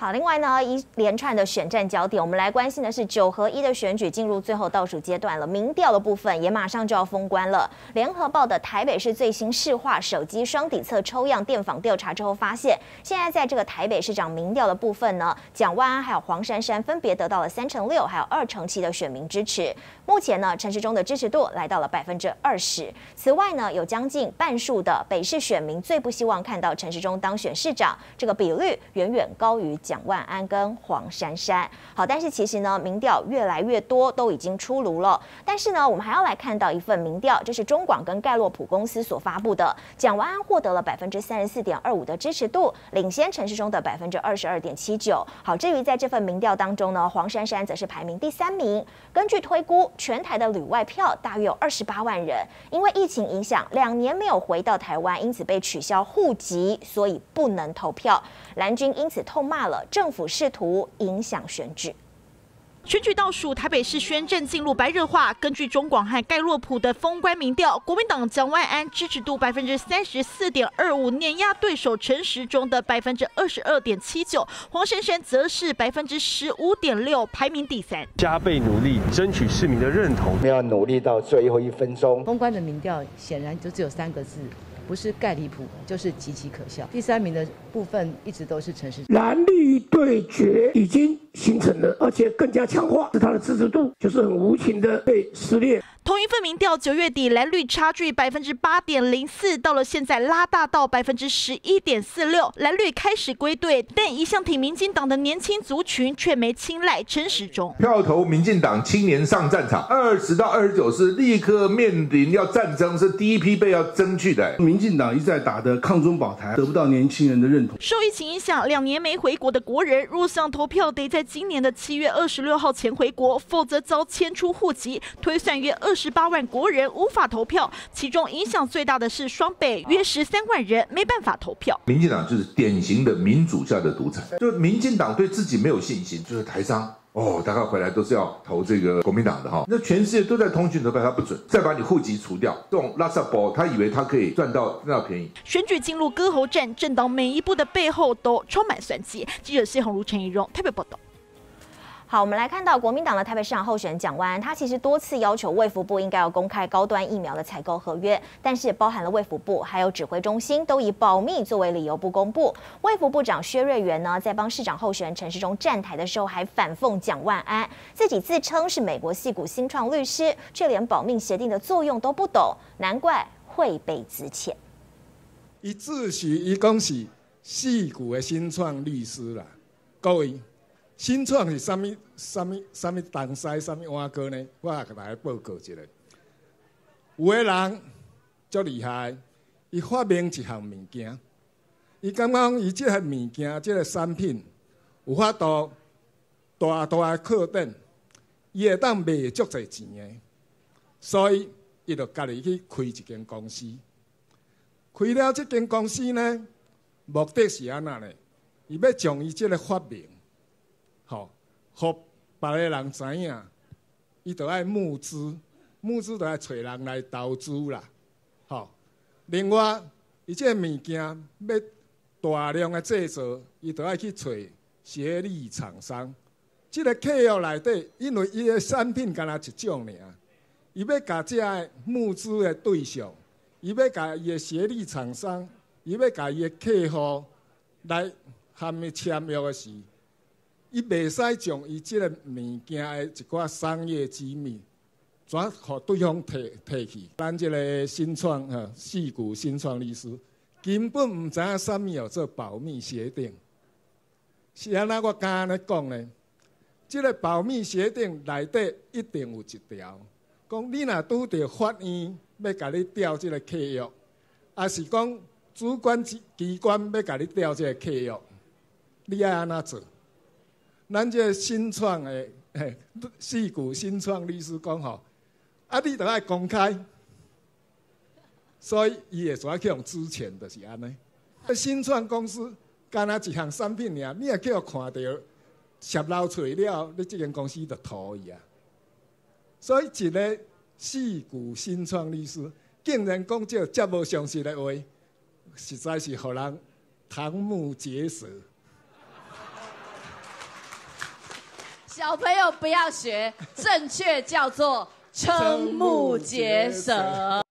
好，另外呢，一连串的选战焦点，我们来关心的是九合一的选举进入最后倒数阶段了，民调的部分也马上就要封关了。联合报的台北市最新市话手机双底侧抽样电访调查之后，发现现在在这个台北市长民调的部分呢，蒋万安还有黄珊珊分别得到了三成六还有二成七的选民支持。目前呢，陈时中的支持度来到了百分之二十。此外呢，有将近半数的北市选民最不希望看到陈时中当选市长，这个比率远远高于。蒋万安跟黄珊珊，好，但是其实呢，民调越来越多都已经出炉了。但是呢，我们还要来看到一份民调，这是中广跟盖洛普公司所发布的。蒋万安获得了百分之三十四点二五的支持度，领先陈世中的百分之二十二点七九。好，至于在这份民调当中呢，黄珊珊则是排名第三名。根据推估，全台的旅外票大约有二十八万人，因为疫情影响，两年没有回到台湾，因此被取消户籍，所以不能投票。蓝军因此痛骂了。政府试图影响选举。选举倒数，台北市宣政进入白热化。根据中广和盖洛普的封关民调，国民党蒋万安支持度百分之三十四点二五，碾压对手陈时中的百分之二十二点七九。黄珊珊则是百分之十五点六，排名第三。加倍努力，争取市民的认同。我们要努力到最后一分钟。封关的民调显然就只有三个字。不是盖离谱，就是极其可笑。第三名的部分一直都是陈世蓝绿对决已经形成了，而且更加强化，是他的支持度就是很无情的被撕裂。同一份民调，九月底蓝绿差距百分之八点零四，到了现在拉大到百分之十一点四六，蓝绿开始归队，但一向挺民进党的年轻族群却没青睐陈时中。票投民进党青年上战场，二十到二十九是立刻面临要战争，是第一批被要争取的。民进党一再打的抗中保台，得不到年轻人的认同。受疫情影响，两年没回国的国人，若想投票，得在今年的七月二十六号前回国，否则遭迁出户籍。推算约二。十八万国人无法投票，其中影响最大的是双北，约十三万人没办法投票。民进党就是典型的民主下的独裁，就民进党对自己没有信心，就是台商哦，大概回来都是要投这个国民党的哈。那全世界都在通讯投票，他不准，再把你户籍除掉，这种拉萨包，他以为他可以赚到赚到便宜。选举进入割喉战，政党每一步的背后都充满算计。记者谢红如、陈怡蓉特别报道。好，我们来看到国民党的台北市长候选人蒋万安，他其实多次要求卫福部应该要公开高端疫苗的采购合约，但是包含了卫福部还有指挥中心都以保密作为理由不公布。卫福部长薛瑞元呢，在帮市长候选人陈时中站台的时候，还反讽蒋万安自己自称是美国戏骨新创律师，却连保密协定的作用都不懂，难怪会被资遣。一自诩一恭喜戏骨的新创律师了，各位。新创是啥物、啥物、啥物东西、啥物碗糕呢？我来给大家报告一下。有个人足厉害，伊发明一项物件，伊感觉伊即个物件、即个产品有法度大大靠顶，伊会当卖足侪钱的，所以伊就家己去开一间公司。开了即间公司呢，目的是安那呢？伊要将伊即个发明。好，互别个人知影，伊就爱募资，募资就爱找人来投资啦。好，另外，伊即个物件要大量的制作，伊就爱去找协力厂商。即个客户内底，因为伊的产品干若一种尔，伊要甲即个募资的对象，伊要甲伊的协力厂商，伊要甲伊的客户来含伊签约的时。伊袂使将伊即个物件的一寡商业机密，转互对方摕摕去。咱即个新创哈，四股新创律师根本毋知影啥物叫做保密协定。是安那我敢安尼讲呢？即个保密协定内底一定有一条，讲你若拄着法院要甲你调即个契约，还是讲主管机机关要甲你调即个契约，你爱安怎做？咱这新创的四股新创律师讲吼，啊，你都爱公开，所以伊会怎去用之前就是安尼。新创公司干那一项产品尔，你也叫看到泄露出了，你这间公司就逃伊啊。所以一个四股新创律师竟然讲这这无详实的话，实在是互人瞠目结舌。小朋友不要学，正确叫做瞠目结舌。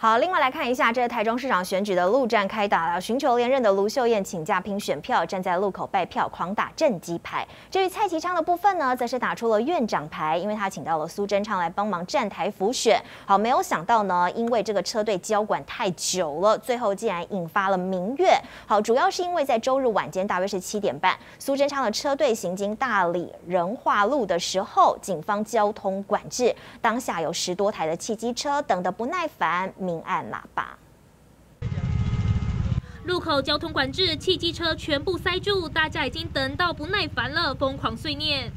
好，另外来看一下，这台中市长选举的陆战开打了。寻求连任的卢秀燕请假拼选票，站在路口拜票，狂打正机牌。至于蔡其昌的部分呢，则是打出了院长牌，因为他请到了苏贞昌来帮忙站台辅选。好，没有想到呢，因为这个车队交管太久了，最后竟然引发了民怨。好，主要是因为在周日晚间大约是七点半，苏贞昌的车队行经大理仁化路的时候，警方交通管制，当下有十多台的汽机车等得不耐烦。明暗喇叭，路口交通管制，汽机车全部塞住，大家已经等到不耐烦了，疯狂碎念。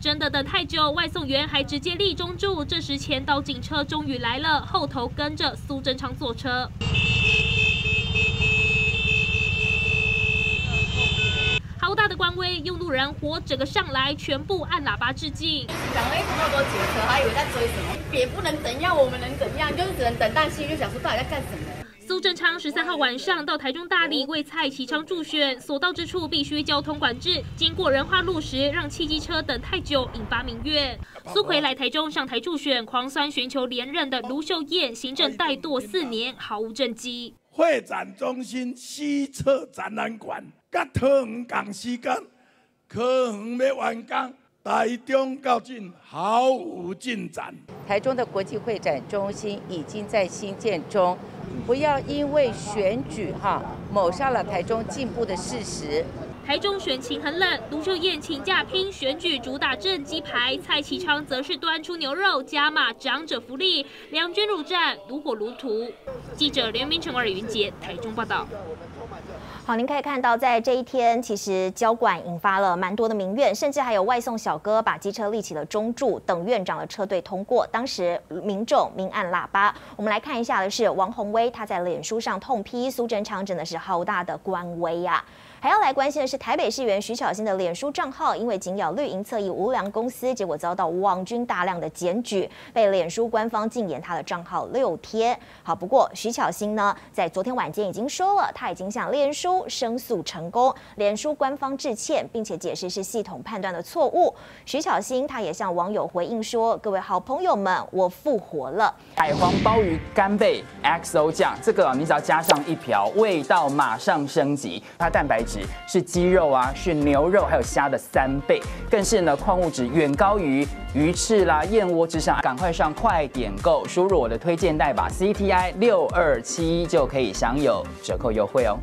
真的等太久，外送员还直接立中柱。这时前导警车终于来了，后头跟着苏贞昌坐车。的官威，用路人活整个上来，全部按喇叭致敬。讲了一那么多警车，还以为在追什么？也不能怎样，我们能怎样？就是只能等待，心就想说到底在干什么？苏贞昌十三号晚上到台中大理为蔡其昌助选，所到之处必须交通管制。经过仁化路时，让汽机车等太久，引发民怨。苏奎来台中上台助选，狂酸寻求连任的卢秀燕，行政怠惰四年，毫无政绩。会展中心西侧展览馆。甲桃园港时间，科园要完工，台中到进毫无进展。台中的国际会展中心已经在新建中，不要因为选举哈抹杀了台中进步的事实。台中选情很冷，卢秀燕请假拼选举，主打正鸡排；蔡其昌则是端出牛肉，加码长者福利，两军入战，如火如荼。记者刘明成、二云杰，台中报道。好，您可以看到，在这一天，其实交管引发了蛮多的民怨，甚至还有外送小哥把机车立起了中柱，等院长的车队通过。当时民众明按喇叭。我们来看一下的是王宏威，他在脸书上痛批苏贞昌真的是好大的官威呀。还要来关心的是台北市议员徐巧芯的脸书账号，因为紧咬绿营侧翼无良公司，结果遭到网军大量的检举，被脸书官方禁言他的账号六天。好，不过徐巧芯呢，在昨天晚间已经说了，他已经向脸书申诉成功，脸书官方致歉，并且解释是系统判断的错误。徐巧芯他也向网友回应说：“各位好朋友们，我复活了。”海皇鲍鱼干贝 XO 酱，这个你只要加上一瓢，味道马上升级，它蛋白质。是鸡肉啊，是牛肉，还有虾的三倍，更是呢矿物质远高于鱼翅啦、燕窝之上。赶快上快点购，输入我的推荐代码 CTI 六二七就可以享有折扣优惠哦。